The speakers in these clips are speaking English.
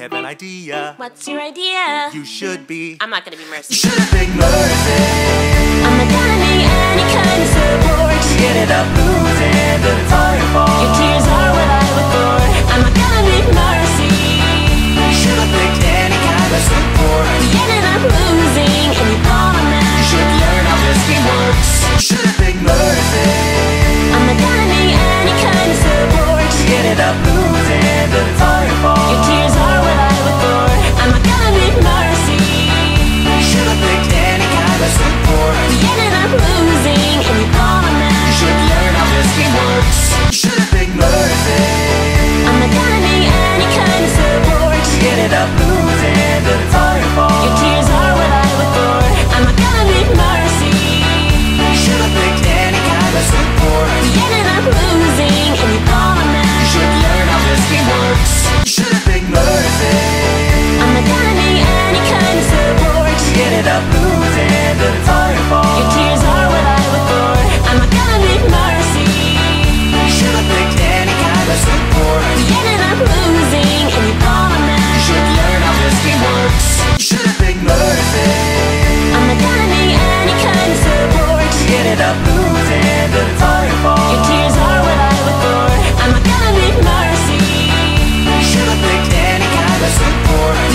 have an idea. What's your idea? You should be. I'm not gonna be Mercy. You should have Mercy. I'm not gonna be any ended up losing to the toy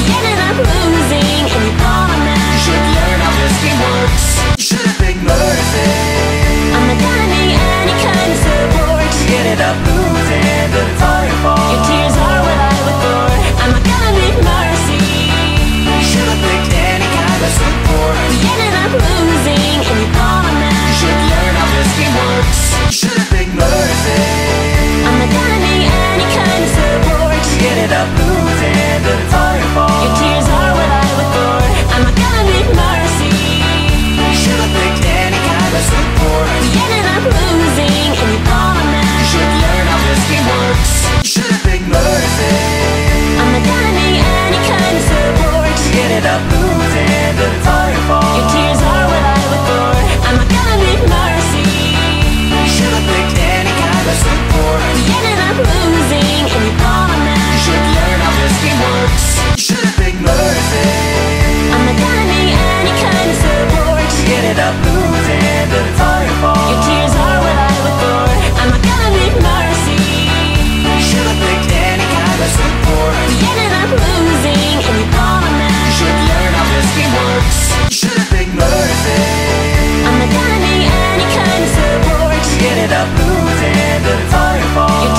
in in the fireball.